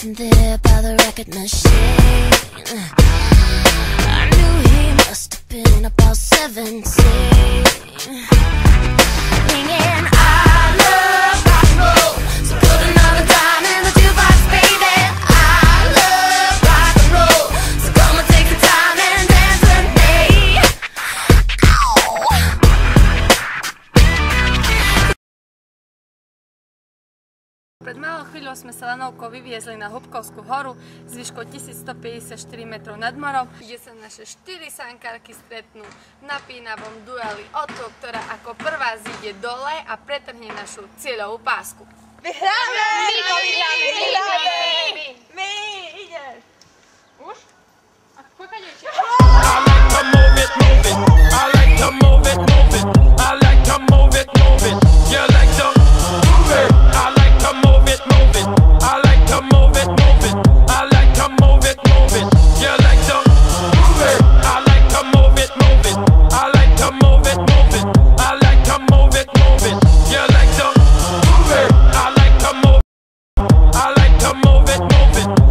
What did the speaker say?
Standing there by the record machine. I knew he must have been about 17. Pred malou chvíľou sme sa lanovkou vyviezli na Hubkovskú horu s výškou 1154 metrov nad morom, kde sa naše 4 sankárky stretnú v napínavom dueli o to, ktorá ako prvá zíde dole a pretrhne našu cieľovú pásku. Vyhráme! My to vyhráme! it.